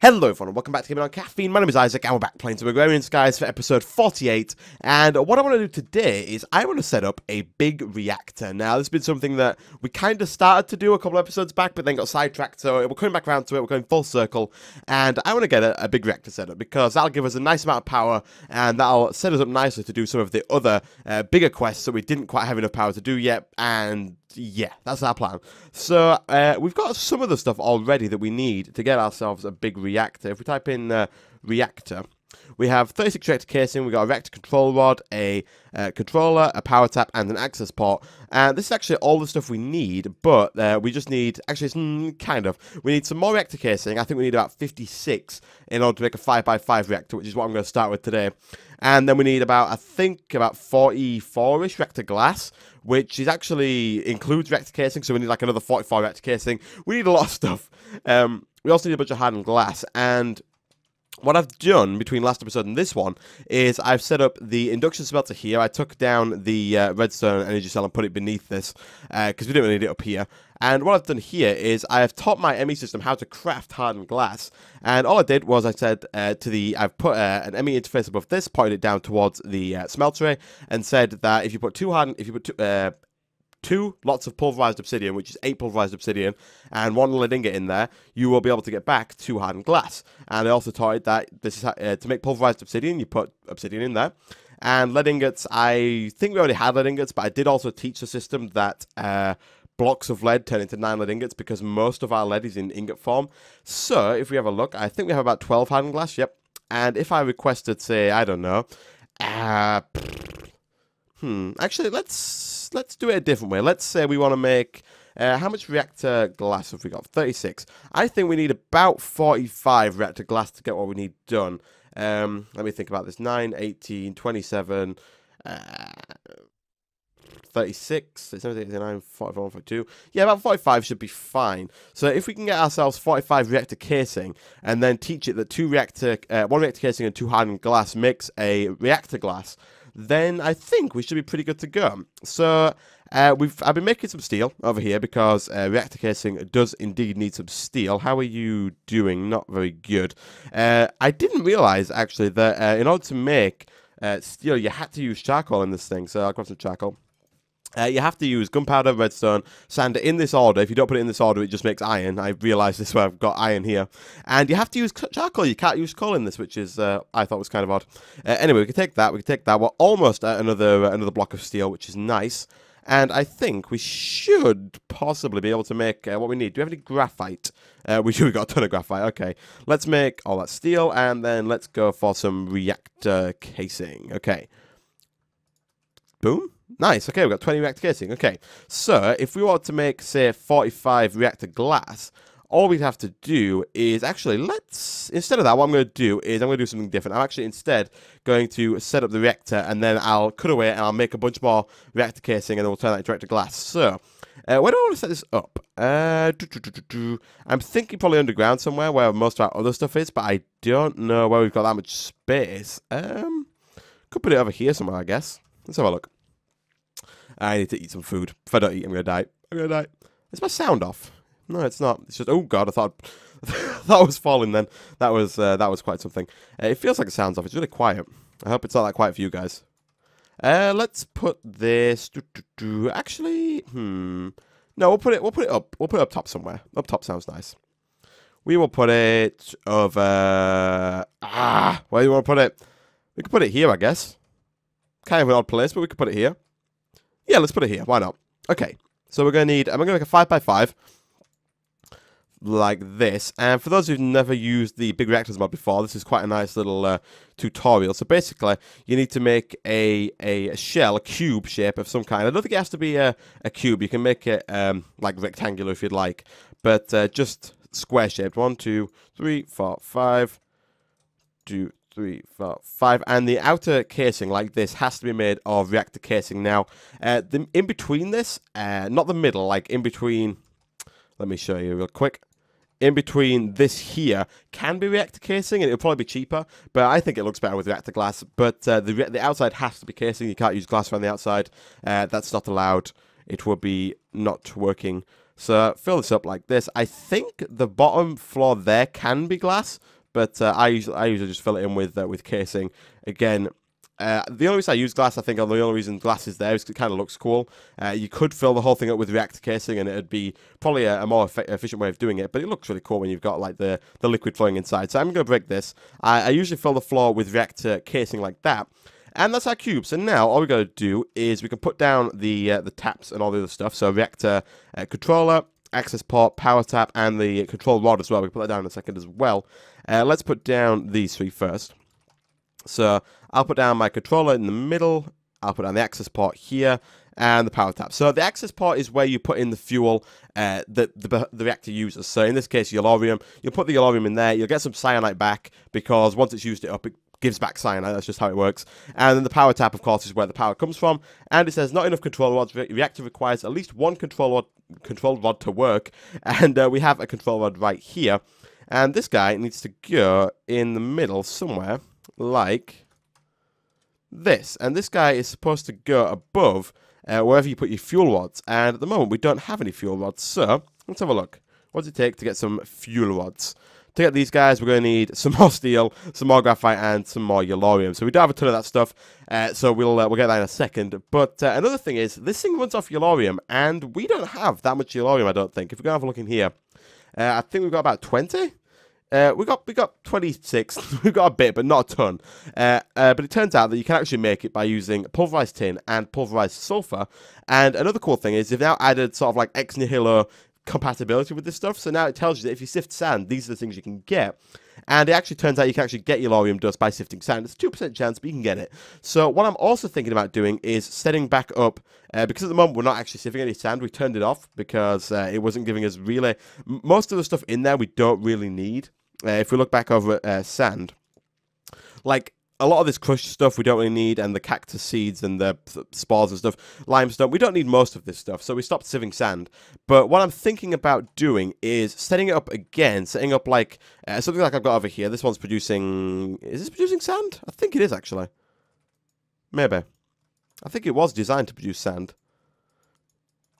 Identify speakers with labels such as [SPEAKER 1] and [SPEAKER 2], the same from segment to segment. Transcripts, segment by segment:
[SPEAKER 1] Hello everyone, and welcome back to Gaming on Caffeine. My name is Isaac, and we're back playing some Agrarian Skies for episode 48. And what I want to do today is I want to set up a big reactor. Now, this has been something that we kind of started to do a couple episodes back, but then got sidetracked, so we're coming back around to it, we're going full circle. And I want to get a, a big reactor set up, because that'll give us a nice amount of power, and that'll set us up nicely to do some of the other uh, bigger quests that we didn't quite have enough power to do yet, and yeah, that's our plan. So uh, we've got some of the stuff already that we need to get ourselves a big reactor. If we type in uh, reactor, we have 36 reactor casing, we've got a reactor control rod, a uh, controller, a power tap, and an access port. And this is actually all the stuff we need, but uh, we just need, actually, mm, kind of, we need some more reactor casing. I think we need about 56 in order to make a 5x5 reactor, which is what I'm going to start with today. And then we need about, I think, about 44-ish reactor glass, which is actually includes reactor casing, so we need like another 45 reactor casing. We need a lot of stuff. Um, we also need a bunch of hardened glass, and what I've done between last episode and this one is I've set up the induction smelter here. I took down the uh, redstone energy cell and put it beneath this because uh, we didn't really need it up here. And what I've done here is I have taught my ME system how to craft hardened glass. And all I did was I said uh, to the, I've put uh, an ME interface above this, pointed it down towards the uh, smelter and said that if you put two hardened, if you put two, uh, two lots of pulverized obsidian, which is eight pulverized obsidian, and one lead ingot in there, you will be able to get back two hardened glass. And I also taught that this is uh, to make pulverized obsidian, you put obsidian in there. And lead ingots, I think we already had lead ingots, but I did also teach the system that uh, blocks of lead turn into nine lead ingots because most of our lead is in ingot form. So if we have a look, I think we have about 12 hardened glass, yep. And if I requested, say, I don't know, uh, hmm, actually, let's let's do it a different way. Let's say we want to make uh, how much reactor glass have we got? 36. I think we need about 45 reactor glass to get what we need done. Um, let me think about this. 9, 18, 27, uh, 36, 39, 41, 42. Yeah, about 45 should be fine. So if we can get ourselves 45 reactor casing and then teach it that two reactor, uh, one reactor casing and two hardened glass makes a reactor glass, then I think we should be pretty good to go. So uh, we've I've been making some steel over here because uh, reactor casing does indeed need some steel. How are you doing? Not very good. Uh, I didn't realize actually that uh, in order to make uh, steel, you had to use charcoal in this thing. So I'll grab some charcoal. Uh, you have to use gunpowder, redstone, sand in this order. If you don't put it in this order, it just makes iron. I realised this where I've got iron here. And you have to use charcoal. You can't use coal in this, which is uh, I thought was kind of odd. Uh, anyway, we can take that. We can take that. We're almost at another uh, another block of steel, which is nice. And I think we should possibly be able to make uh, what we need. Do we have any graphite? Uh, we do. We've got a ton of graphite. Okay. Let's make all that steel, and then let's go for some reactor casing. Okay. Boom. Nice. Okay, we've got 20 reactor casing. Okay, so if we want to make, say, 45 reactor glass, all we'd have to do is actually, let's, instead of that, what I'm going to do is I'm going to do something different. I'm actually instead going to set up the reactor and then I'll cut away and I'll make a bunch more reactor casing and then we'll turn that into reactor glass. So, uh, where do I want to set this up? Uh, doo -doo -doo I'm thinking probably underground somewhere where most of our other stuff is, but I don't know where we've got that much space. Um, could put it over here somewhere, I guess. Let's have a look. I need to eat some food. If I don't eat, I'm gonna die. I'm gonna die. Is my sound off? No, it's not. It's just oh god, I thought that was falling. Then that was uh, that was quite something. Uh, it feels like it sounds off. It's really quiet. I hope it's not that quiet for you guys. Uh, let's put this. Doo -doo -doo. Actually, hmm. No, we'll put it. We'll put it up. We'll put it up top somewhere. Up top sounds nice. We will put it over. Ah, where do you want to put it? We could put it here, I guess. Kind of an odd place, but we could put it here. Yeah, let's put it here. Why not? Okay, so we're going to need, I'm going to make a 5 by 5 like this. And for those who've never used the Big Reactors mod before, this is quite a nice little uh, tutorial. So basically, you need to make a, a shell, a cube shape of some kind. I don't think it has to be a, a cube. You can make it um, like rectangular if you'd like, but uh, just square shaped. One, two, three, four, five, two, three, four, five, and the outer casing like this has to be made of reactor casing. Now, uh, the, in between this, uh, not the middle, like in between, let me show you real quick. In between this here can be reactor casing, and it'll probably be cheaper, but I think it looks better with reactor glass. But uh, the the outside has to be casing. You can't use glass around the outside. Uh, that's not allowed. It will be not working So fill this up like this. I think the bottom floor there can be glass, but uh, I usually I usually just fill it in with uh, with casing. Again, uh, the only reason I use glass, I think, the only reason glass is there is it kind of looks cool. Uh, you could fill the whole thing up with reactor casing, and it'd be probably a, a more efficient way of doing it. But it looks really cool when you've got like the the liquid flowing inside. So I'm going to break this. I, I usually fill the floor with reactor casing like that. And that's our cube. So now all we got to do is we can put down the uh, the taps and all the other stuff. So reactor uh, controller, access port, power tap, and the control rod as well. We put that down in a second as well. Uh, let's put down these three first. So I'll put down my controller in the middle. I'll put down the access port here and the power tap. So the access port is where you put in the fuel uh, that the, the reactor uses. So in this case, yellorium. You'll put the yellorium in there. You'll get some cyanite back because once it's used it up, it gives back cyanite. That's just how it works. And then the power tap, of course, is where the power comes from. And it says not enough control rods. Reactor requires at least one control rod, control rod to work. And uh, we have a control rod right here. And this guy needs to go in the middle somewhere like this. And this guy is supposed to go above uh, wherever you put your fuel rods. And at the moment, we don't have any fuel rods. So let's have a look. What does it take to get some fuel rods? To get these guys, we're going to need some more steel, some more graphite, and some more yellorium. So we don't have a ton of that stuff, uh, so we'll uh, we'll get that in a second. But uh, another thing is, this thing runs off yellorium, and we don't have that much yellorium, I don't think. If we go have a look in here, uh, I think we've got about 20? Uh, we got we got 26. we got a bit, but not a ton. Uh, uh, but it turns out that you can actually make it by using pulverized tin and pulverized sulfur. And another cool thing is they've now added sort of like ex nihilo compatibility with this stuff. So now it tells you that if you sift sand, these are the things you can get. And it actually turns out you can actually get yellorium dust by sifting sand. It's a 2% chance, but you can get it. So what I'm also thinking about doing is setting back up, uh, because at the moment we're not actually sifting any sand. We turned it off because uh, it wasn't giving us really... Most of the stuff in there we don't really need uh, if we look back over uh, sand, like a lot of this crushed stuff we don't really need, and the cactus seeds and the spars and stuff, limestone, we don't need most of this stuff, so we stopped sieving sand. But what I'm thinking about doing is setting it up again, setting up like uh, something like I've got over here. This one's producing, is this producing sand? I think it is actually. Maybe. I think it was designed to produce sand.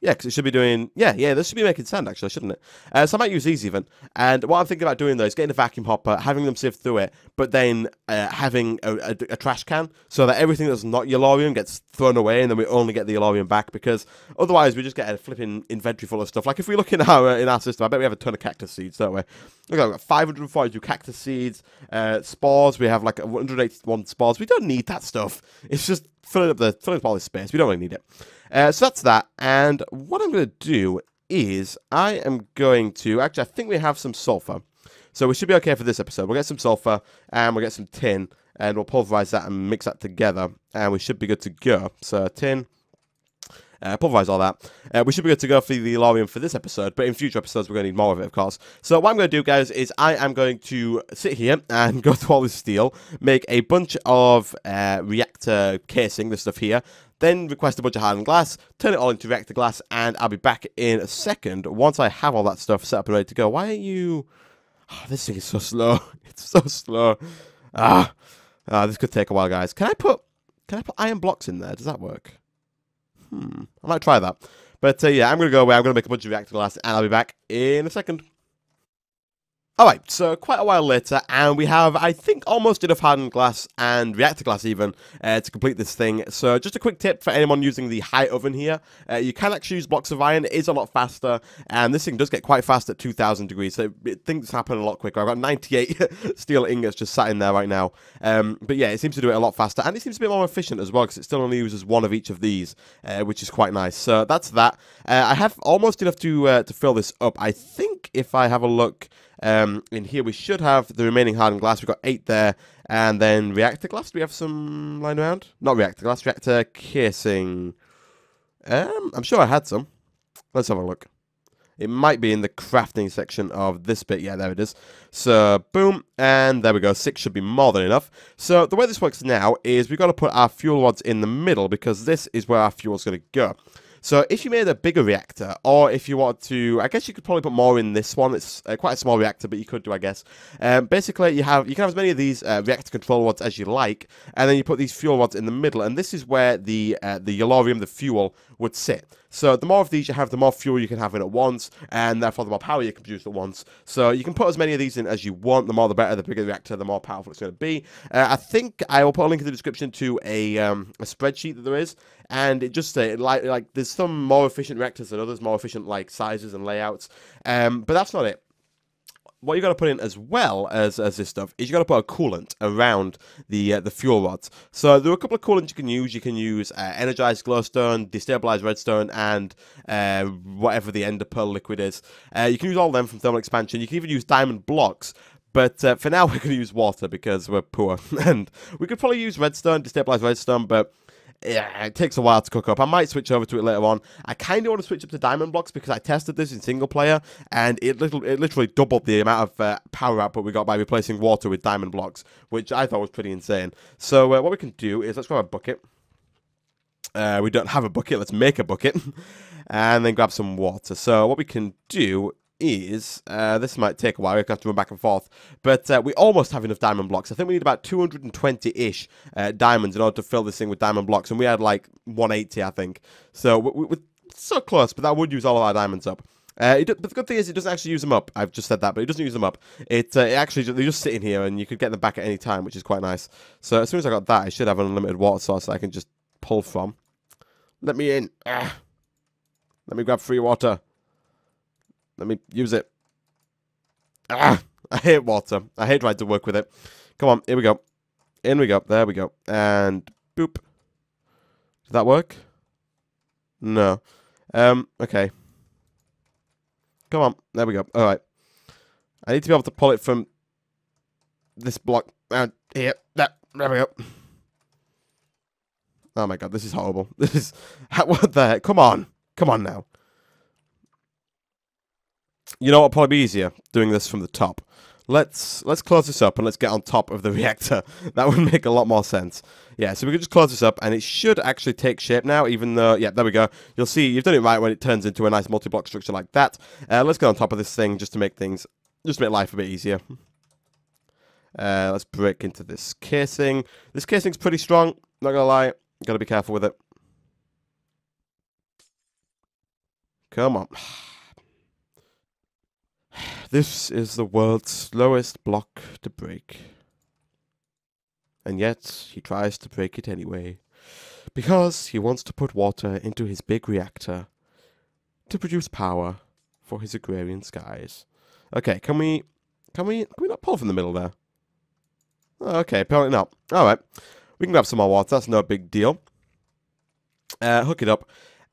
[SPEAKER 1] Yeah, because it should be doing... Yeah, yeah, this should be making sand, actually, shouldn't it? Uh, so I might use these, even. And what I'm thinking about doing, though, is getting a vacuum hopper, having them sift through it, but then uh, having a, a, a, trash can, so that everything that's not yellorium gets thrown away, and then we only get the yellorium back, because otherwise we just get a flipping inventory full of stuff. Like, if we look in our, in our system, I bet we have a ton of cactus seeds, don't we? Look, I've got 542 cactus seeds, uh, spores, we have, like, 181 spores. We don't need that stuff. It's just filling up the filling up all this space. We don't really need it. Uh, so that's that. And what I'm going to do is I am going to actually I think we have some sulfur. So we should be okay for this episode. We'll get some sulfur and we'll get some tin and we'll pulverize that and mix that together and we should be good to go. So tin, uh, pulverize all that. Uh, we should be good to go for the yellorium for this episode, but in future episodes, we're going to need more of it, of course. So what I'm going to do, guys, is I am going to sit here and go through all this steel, make a bunch of uh, reactor casing, this stuff here, then request a bunch of hardened glass, turn it all into reactor glass, and I'll be back in a second once I have all that stuff set up and ready to go. Why are you... Oh, this thing is so slow. It's so slow. Ah, ah, this could take a while, guys. Can I put... Can I put iron blocks in there? Does that work? Hmm, I might try that. But uh, yeah, I'm going to go away. I'm going to make a bunch of reactor glass, and I'll be back in a second. Alright, so quite a while later, and we have, I think, almost enough hardened glass and reactor glass even uh, to complete this thing. So just a quick tip for anyone using the high oven here, uh, you can actually use blocks of iron, it is a lot faster, and this thing does get quite fast at 2000 degrees, so things happen a lot quicker. I've got 98 steel ingots just sat in there right now. Um, but yeah, it seems to do it a lot faster, and it seems to be more efficient as well, because it still only uses one of each of these, uh, which is quite nice. So that's that. Uh, I have almost enough to, uh, to fill this up. I think if I have a look... Um, in here we should have the remaining hardened glass. We've got eight there. And then reactor glass. Do we have some lying around? Not reactor glass, reactor casing. Um, I'm sure I had some. Let's have a look. It might be in the crafting section of this bit. Yeah, there it is. So, boom, and there we go. Six should be more than enough. So, the way this works now is we've got to put our fuel rods in the middle because this is where our fuel is going to go. So if you made a bigger reactor, or if you want to, I guess you could probably put more in this one. It's uh, quite a small reactor, but you could do, I guess. Um, basically, you have you can have as many of these uh, reactor control rods as you like, and then you put these fuel rods in the middle, and this is where the uh, the yellorium, the fuel, would sit. So the more of these you have, the more fuel you can have in at once, and therefore the more power you can produce at once. So you can put as many of these in as you want. The more the better. The bigger the reactor, the more powerful it's going to be. Uh, I think I will put a link in the description to a um, a spreadsheet that there is, and it just say like like there's some more efficient reactors than others, more efficient like sizes and layouts. Um, but that's not it what you got to put in as well as, as this stuff is you got to put a coolant around the uh, the fuel rods. So there are a couple of coolants you can use. You can use uh, energized glowstone, destabilized redstone, and uh, whatever the ender pearl liquid is. Uh, you can use all of them from thermal expansion. You can even use diamond blocks. But uh, for now, we're going to use water because we're poor. and we could probably use redstone, destabilized redstone, but yeah, it takes a while to cook up. I might switch over to it later on. I kind of want to switch up to diamond blocks because I tested this in single player and it little it literally doubled the amount of uh, power output we got by replacing water with diamond blocks, which I thought was pretty insane. So uh, what we can do is let's grab a bucket. Uh, we don't have a bucket. Let's make a bucket and then grab some water. So what we can do is, uh, this might take a while, we have to run back and forth, but uh, we almost have enough diamond blocks. I think we need about 220-ish uh, diamonds in order to fill this thing with diamond blocks, and we had like 180, I think. So we, are so close, but that would use all of our diamonds up. Uh, it, but the good thing is it doesn't actually use them up. I've just said that, but it doesn't use them up. It, uh, it actually they're just sitting here, and you could get them back at any time, which is quite nice. So as soon as I got that, I should have an unlimited water source that I can just pull from. Let me in. Ah. Let me grab free water. Let me use it. Ah, I hate water. I hate trying to work with it. Come on, here we go. In we go. There we go. And boop. Did that work? No. Um, okay. Come on. There we go. All right. I need to be able to pull it from this block and here. There, there we go. Oh my god, this is horrible. This is... What the heck? Come on. Come on now. You know what? Probably be easier doing this from the top. Let's let's close this up and let's get on top of the reactor. That would make a lot more sense. Yeah, so we can just close this up and it should actually take shape now, even though, yeah, there we go. You'll see you've done it right when it turns into a nice multi-block structure like that. Uh, let's get on top of this thing just to make things, just make life a bit easier. Uh, let's break into this casing. This casing's pretty strong, not gonna lie. Gotta be careful with it. Come on. This is the world's slowest block to break. And yet, he tries to break it anyway. Because he wants to put water into his big reactor to produce power for his agrarian skies. Okay, can we... Can we... Can we not pull from the middle there? Oh, okay, apparently not. Alright. We can grab some more water. That's no big deal. Uh, hook it up.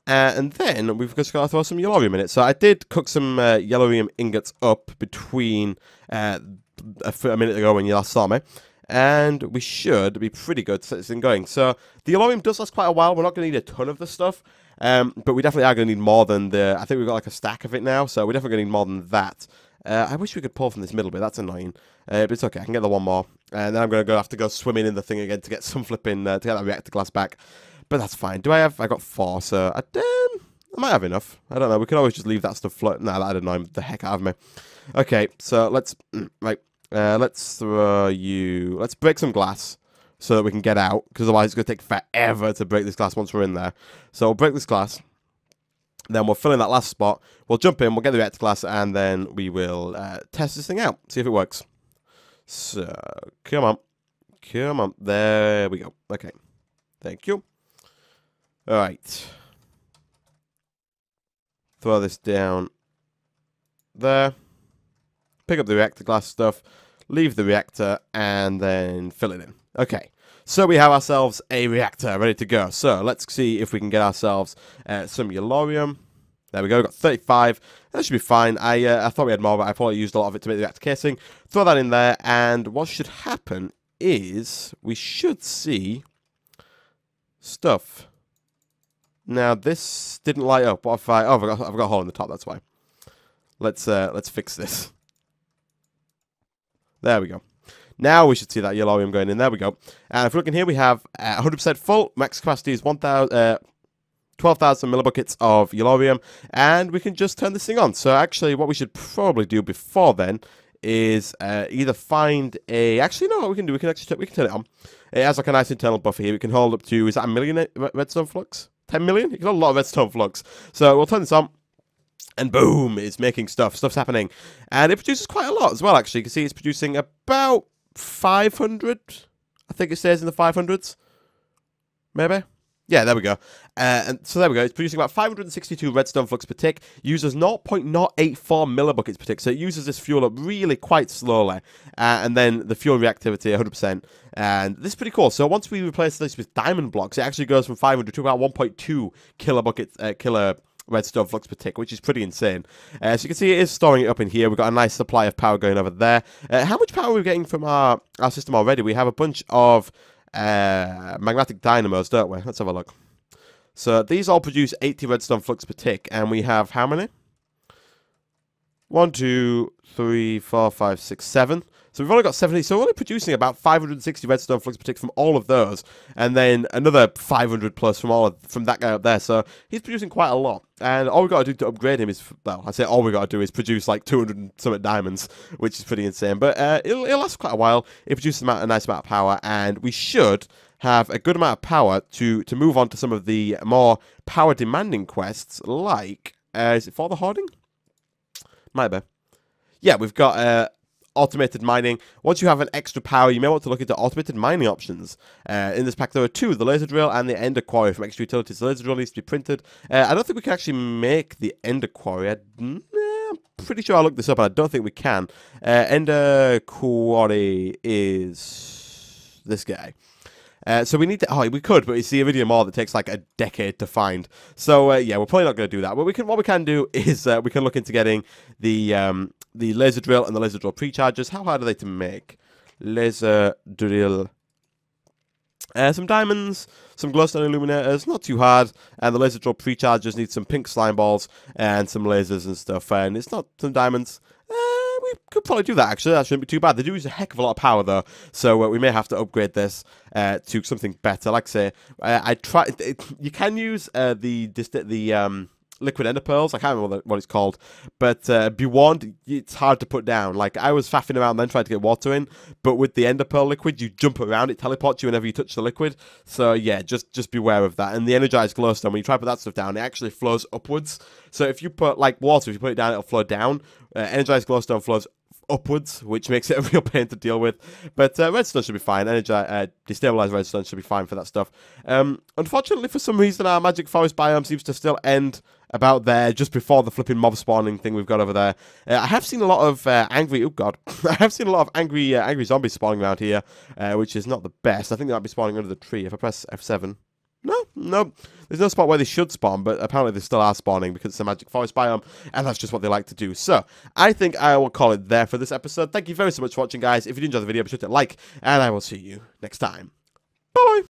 [SPEAKER 1] Uh, and then we've just got to throw some yellorium in it. So I did cook some uh, ingots up between uh, a, minute ago when you last saw me. And we should be pretty good to set this thing going. So the yellorium does last quite a while. We're not going to need a ton of the stuff. Um, but we definitely are going to need more than the... I think we've got like a stack of it now. So we're definitely going to need more than that. Uh, I wish we could pull from this middle bit. That's annoying. Uh, but it's okay. I can get the one more. And then I'm going to go have to go swimming in the thing again to get some flipping... Uh, to get that reactor glass back. But that's fine. Do I have... I got four, so... I, um, I might have enough. I don't know. We can always just leave that stuff float. Nah, that'd annoy the heck out of me. Okay, so let's... Right. Uh, let's throw you... Let's break some glass so that we can get out. Because otherwise it's going to take forever to break this glass once we're in there. So we'll break this glass. Then we'll fill in that last spot. We'll jump in. We'll get the reactor glass. And then we will uh, test this thing out. See if it works. So, come on. Come on. There we go. Okay. Thank you. All right. Throw this down there. Pick up the reactor glass stuff. Leave the reactor and then fill it in. Okay. So we have ourselves a reactor ready to go. So let's see if we can get ourselves uh, some yellorium. There we go, got 35. That should be fine. I uh, I thought we had more, but I probably used a lot of it to make the reactor casing. Throw that in there, and what should happen is we should see stuff now this didn't light up. What if I? Oh, I've got, I've got a hole in the top. That's why. Let's uh, let's fix this. There we go. Now we should see that yellorium going in. There we go. And if we're looking here, we have 100% uh, full. Max capacity is 1,000. Uh, 12,000 millibuckets of yellorium, and we can just turn this thing on. So actually, what we should probably do before then is uh, either find a... Actually, no, what we can do, we can actually we can turn it on. It has like a nice internal buffer here. We can hold up to, is that a million redstone flux? 10 million? You got a lot of redstone flux. So we'll turn this on. And boom, it's making stuff. Stuff's happening. And it produces quite a lot as well, actually. You can see it's producing about 500. I think it says in the 500s. Maybe? Yeah, there we go. Uh, and so there we go. It's producing about 562 redstone flux per tick. Uses 0.084 millibuckets per tick. So it uses this fuel up really quite slowly. Uh, and then the fuel reactivity, 100%. And this is pretty cool. So once we replace this with diamond blocks, it actually goes from 500 to about 1.2 kilobuckets, uh, kilo redstone flux per tick, which is pretty insane. Uh, so you can see it is storing it up in here. We've got a nice supply of power going over there. Uh, how much power are we getting from our, our system already? We have a bunch of uh, magmatic dynamos, don't we? Let's have a look. So these all produce 80 redstone flux per tick, and we have how many? One, two, three, four, five, six, seven. So we've only got 70, so we're only producing about 560 redstone flux per tick from all of those, and then another 500 plus from all of, from that guy up there. So he's producing quite a lot, and all we've got to do to upgrade him is, well, I say all we've got to do is produce like 200 and something diamonds, which is pretty insane. But uh, it'll, it'll last quite a while. It produces a nice amount of power, and we should have a good amount of power to to move on to some of the more power demanding quests, like uh, is it for the hoarding? Might be. Yeah, we've got uh, automated mining. Once you have an extra power, you may want to look into automated mining options. Uh, in this pack, there are two, the laser drill and the ender quarry from extra utilities. The laser drill needs to be printed. Uh, I don't think we can actually make the ender quarry. I, am pretty sure I looked this up, and I don't think we can. Uh, ender quarry is this guy. Uh, so we need to. Oh, we could, but it's the iridium ore that takes like a decade to find. So uh, yeah, we're probably not going to do that. But we can. What we can do is uh, we can look into getting the um, the laser drill and the laser drill prechargers. How hard are they to make? Laser drill. Uh, some diamonds, some glowstone illuminators, not too hard. And the laser drill prechargers need some pink slime balls and some lasers and stuff. And it's not some diamonds. Uh, we could probably do that actually. That shouldn't be too bad. They do use a heck of a lot of power though, so uh, we may have to upgrade this uh, to something better. Like I say, uh, I try. It, you can use the the um, liquid ender pearls. I can't remember what it's called, but uh, be warned, it's hard to put down. Like I was faffing around then trying to get water in, but with the ender pearl liquid, you jump around, it teleports you whenever you touch the liquid. So yeah, just just beware of that. And the energized glowstone, when you try to put that stuff down, it actually flows upwards. So if you put like water, if you put it down, it'll flow down. Uh, energized glowstone flows upwards, which makes it a real pain to deal with. But uh, redstone should be fine. Energy, uh, destabilized redstone should be fine for that stuff. Um, unfortunately, for some reason, our magic forest biome seems to still end about there, just before the flipping mob spawning thing we've got over there. Uh, I have seen a lot of uh, angry. Oh god, I have seen a lot of angry, uh, angry zombies spawning around here, uh, which is not the best. I think they might be spawning under the tree. If I press F7, no, no. There's no spot where they should spawn, but apparently they still are spawning because it's a magic forest biome, and that's just what they like to do. So, I think I will call it there for this episode. Thank you very so much for watching, guys. If you did enjoy the video, be sure to like, and I will see you next time. Bye!